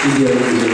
Studio